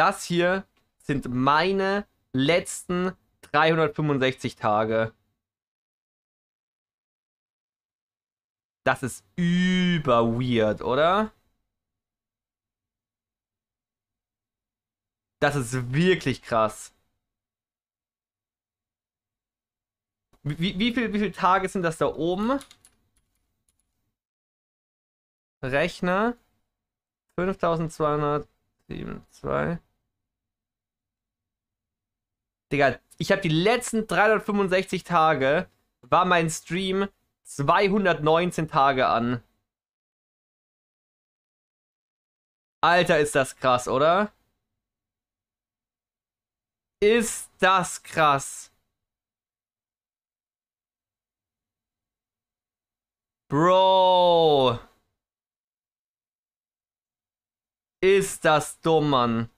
Das hier sind meine letzten 365 Tage. Das ist über weird, oder? Das ist wirklich krass. Wie, wie, viel, wie viele Tage sind das da oben? Rechner. 5207,2. Digga, ich habe die letzten 365 Tage, war mein Stream 219 Tage an. Alter, ist das krass, oder? Ist das krass. Bro. Ist das dumm, Mann.